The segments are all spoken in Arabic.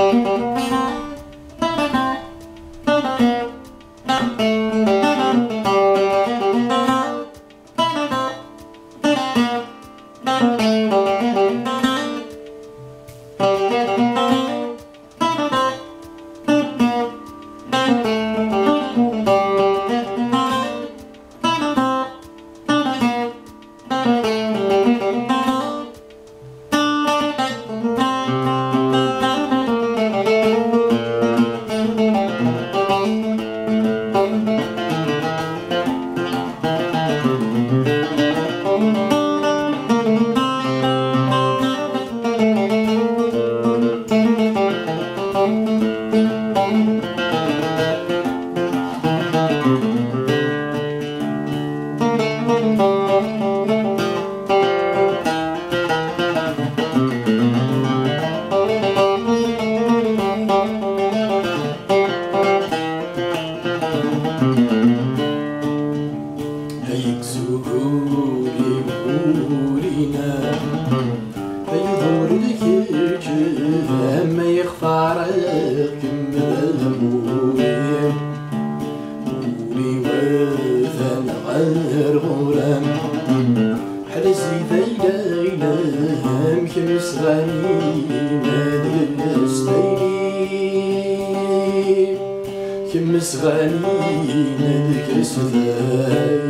Música القرآن. حرسي ذيلينا هم كمس غنينا دلستيني كمس غنينا دلستيني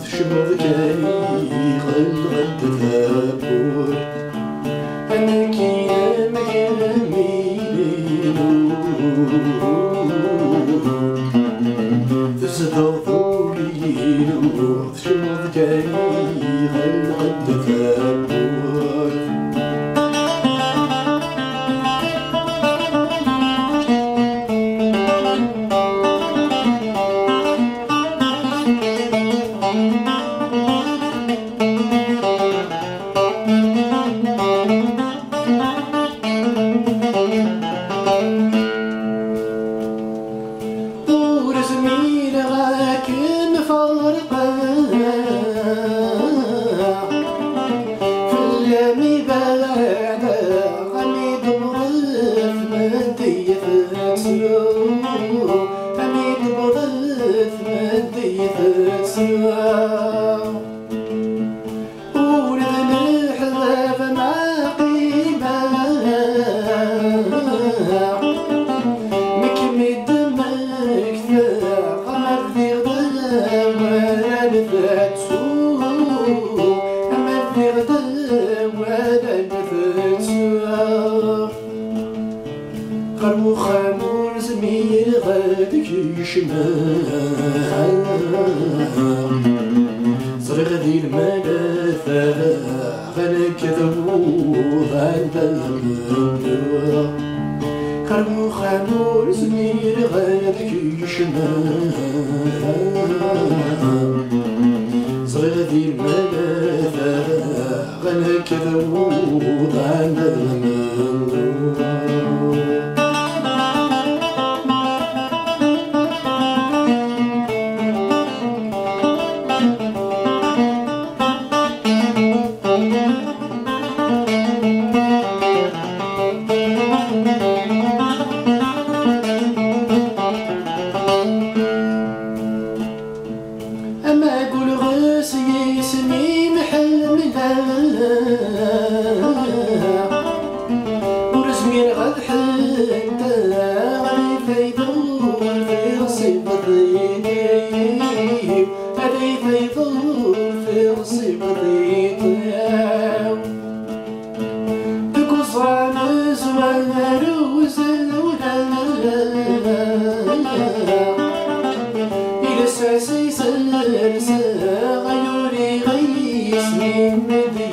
Şubat keyif the effort to الشمال صرغ ذي الملف غنك ذبوها كرمو خامور زمير غادك الشمال صرغ ذي الملف غنك ذبوها ورزمير غد حتى غني فيضل في رصيب ضيقي غني فيضل في رصيب ضيقي تقصان زمان روز إلى ساسي سلسل غيوري غيسني مدي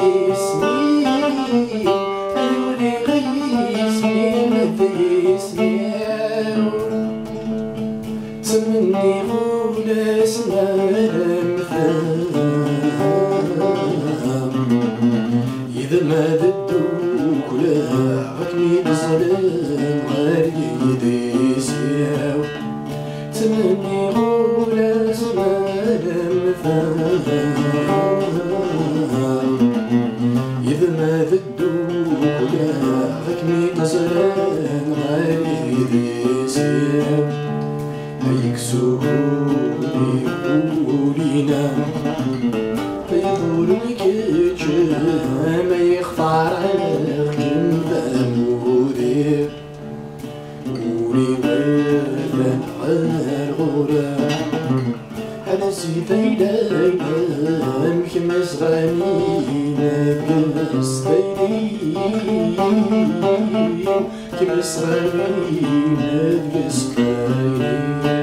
ما ذدوك لا عقني بسلام غير يدي سياو. تمني غولا سلام إذا ما ذدوك لا عقني بسلام غير يدي سياو. يكسوني قولينا. هذا سيدي مخمس غنينا بقصدي كمس غنينا بقصدي